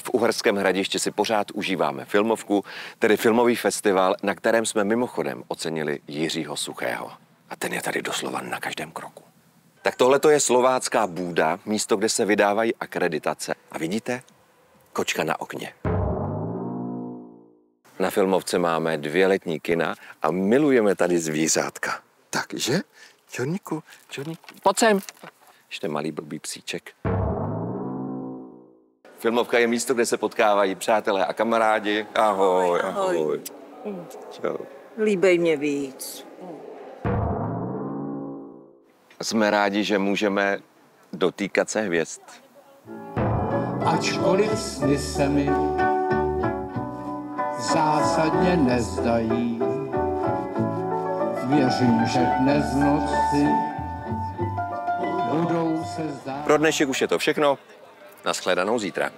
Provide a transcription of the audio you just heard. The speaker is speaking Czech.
V Uherském hradišti si pořád užíváme filmovku, tedy filmový festival, na kterém jsme mimochodem ocenili Jiřího Suchého. A ten je tady doslova na každém kroku. Tak tohle to je slovácká bůda, místo, kde se vydávají akreditace. A vidíte? Kočka na okně. Na filmovce máme dvě letní kina a milujeme tady zvířátka. Takže, Čorníku, Čorníku, pojď sem. Ještě malý blbý psíček. Filmovka je místo, kde se potkávají přátelé a kamarádi. Ahoj, ahoj. ahoj. Čau. Líbej mě víc. Jsme rádi, že můžeme dotýkat se hvězd. Ačkoliv sny se mi zásadně nezdají, věřím, že dnes noci budou se zdát. Pro dnešek už je to všechno. Naschledanou zítra.